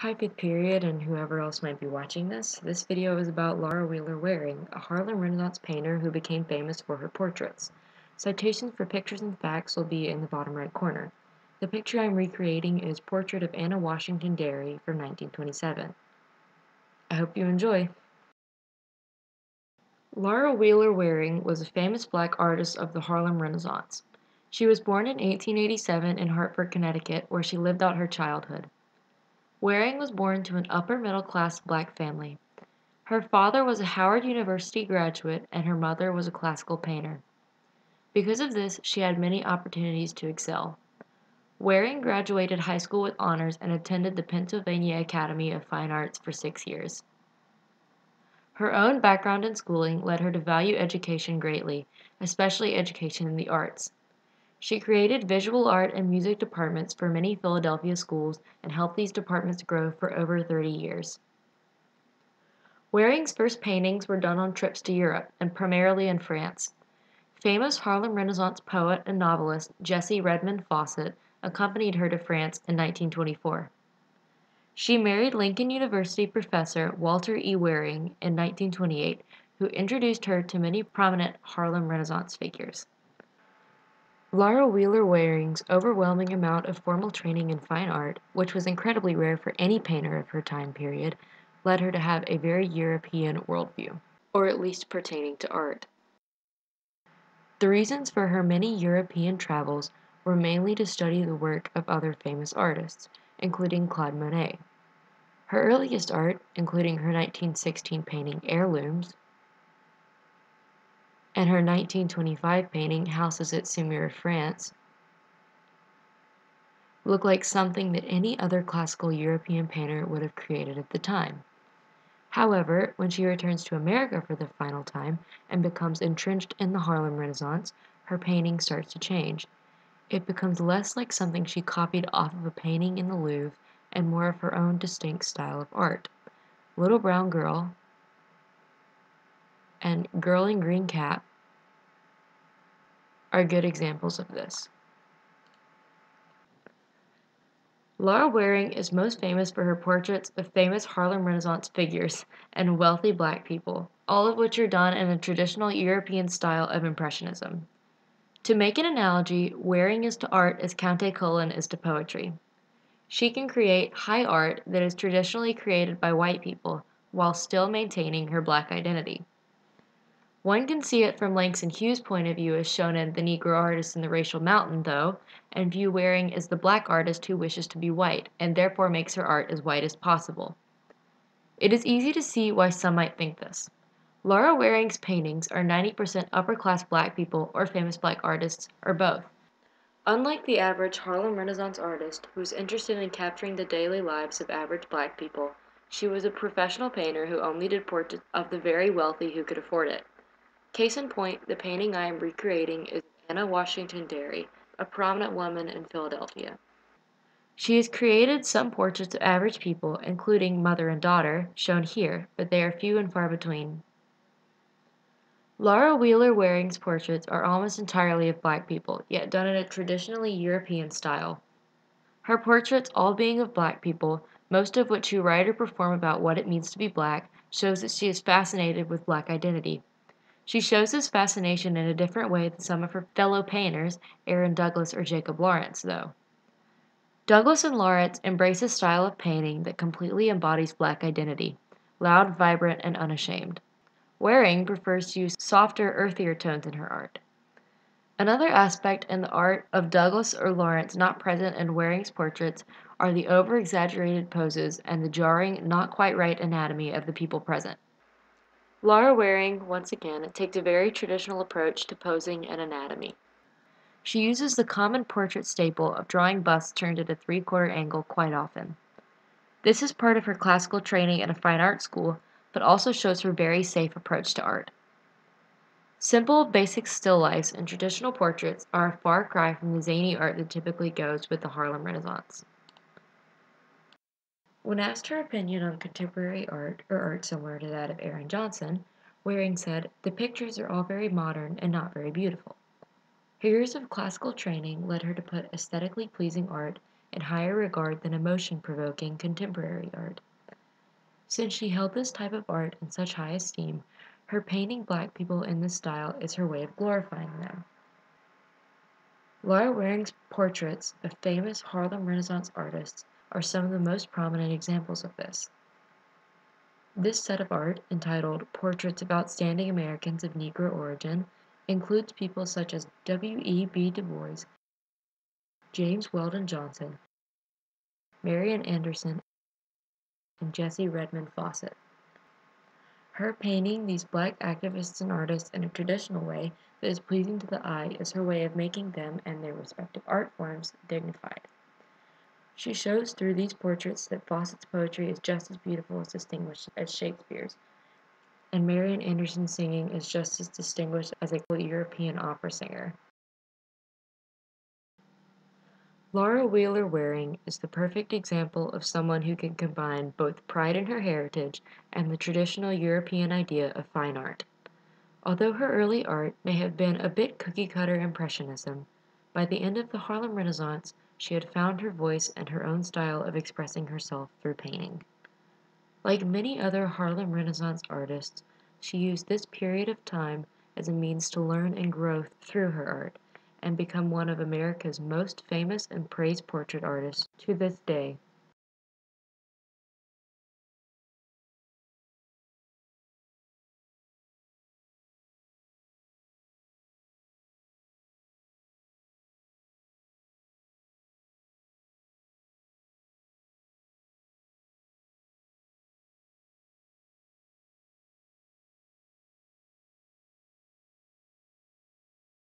Hi fifth period and whoever else might be watching this. This video is about Laura Wheeler Waring, a Harlem Renaissance painter who became famous for her portraits. Citations for pictures and facts will be in the bottom right corner. The picture I'm recreating is Portrait of Anna Washington Derry from 1927. I hope you enjoy. Laura Wheeler Waring was a famous black artist of the Harlem Renaissance. She was born in 1887 in Hartford, Connecticut, where she lived out her childhood. Waring was born to an upper middle class black family. Her father was a Howard University graduate and her mother was a classical painter. Because of this, she had many opportunities to excel. Waring graduated high school with honors and attended the Pennsylvania Academy of Fine Arts for six years. Her own background in schooling led her to value education greatly, especially education in the arts. She created visual art and music departments for many Philadelphia schools and helped these departments grow for over 30 years. Waring's first paintings were done on trips to Europe and primarily in France. Famous Harlem Renaissance poet and novelist Jessie Redmon Fauset accompanied her to France in 1924. She married Lincoln University professor Walter E. Waring in 1928, who introduced her to many prominent Harlem Renaissance figures. Laura Wheeler Waring's overwhelming amount of formal training in fine art, which was incredibly rare for any painter of her time period, led her to have a very European worldview, or at least pertaining to art. The reasons for her many European travels were mainly to study the work of other famous artists, including Claude Monet. Her earliest art, including her 1916 painting Heirlooms, and her 1925 painting Houses at Semur, France, look like something that any other classical European painter would have created at the time. However, when she returns to America for the final time and becomes entrenched in the Harlem Renaissance, her painting starts to change. It becomes less like something she copied off of a painting in the Louvre and more of her own distinct style of art. Little Brown Girl and Girl in Green Cap are good examples of this. Laura Waring is most famous for her portraits of famous Harlem Renaissance figures and wealthy black people, all of which are done in a traditional European style of Impressionism. To make an analogy, Waring is to art as Countee Cullen is to poetry. She can create high art that is traditionally created by white people while still maintaining her black identity. One can see it from Langston Hughes' point of view as shown in The Negro Artist in the Racial Mountain, though, and view Waring as the black artist who wishes to be white, and therefore makes her art as white as possible. It is easy to see why some might think this. Laura Waring's paintings are 90% upper class black people or famous black artists, or both. Unlike the average Harlem Renaissance artist who is interested in capturing the daily lives of average black people, she was a professional painter who only did portraits of the very wealthy who could afford it. Case in point, the painting I am recreating is Anna Washington Derry, a prominent woman in Philadelphia. She has created some portraits of average people, including mother and daughter, shown here, but they are few and far between. Laura Wheeler Waring's portraits are almost entirely of black people, yet done in a traditionally European style. Her portraits, all being of black people, most of which who write or perform about what it means to be black, shows that she is fascinated with black identity. She shows this fascination in a different way than some of her fellow painters, Aaron Douglas or Jacob Lawrence, though. Douglas and Lawrence embrace a style of painting that completely embodies black identity, loud, vibrant, and unashamed. Waring prefers to use softer, earthier tones in her art. Another aspect in the art of Douglas or Lawrence not present in Waring's portraits are the over exaggerated poses and the jarring, not quite right anatomy of the people present. Laura Waring, once again, takes a very traditional approach to posing and anatomy. She uses the common portrait staple of drawing busts turned at a three-quarter angle quite often. This is part of her classical training at a fine art school, but also shows her very safe approach to art. Simple, basic still lifes and traditional portraits are a far cry from the zany art that typically goes with the Harlem Renaissance. When asked her opinion on contemporary art, or art similar to that of Aaron Johnson, Waring said, The pictures are all very modern and not very beautiful. Her years of classical training led her to put aesthetically pleasing art in higher regard than emotion provoking contemporary art. Since she held this type of art in such high esteem, her painting black people in this style is her way of glorifying them. Laura Waring's portraits of famous Harlem Renaissance artists are some of the most prominent examples of this. This set of art, entitled Portraits of Outstanding Americans of Negro Origin, includes people such as W. E. B. Du Bois, James Weldon Johnson, Marian Anderson, and Jessie Redmon Fauset. Her painting these black activists and artists in a traditional way that is pleasing to the eye is her way of making them and their respective art forms dignified. She shows through these portraits that Fauset's poetry is just as beautiful as distinguished as Shakespeare's, and Marian Anderson's singing is just as distinguished as a European opera singer. Laura Wheeler Waring is the perfect example of someone who can combine both pride in her heritage and the traditional European idea of fine art. Although her early art may have been a bit cookie cutter impressionism, by the end of the Harlem Renaissance she had found her voice and her own style of expressing herself through painting. Like many other Harlem Renaissance artists, she used this period of time as a means to learn and grow through her art and become one of America's most famous and praised portrait artists to this day.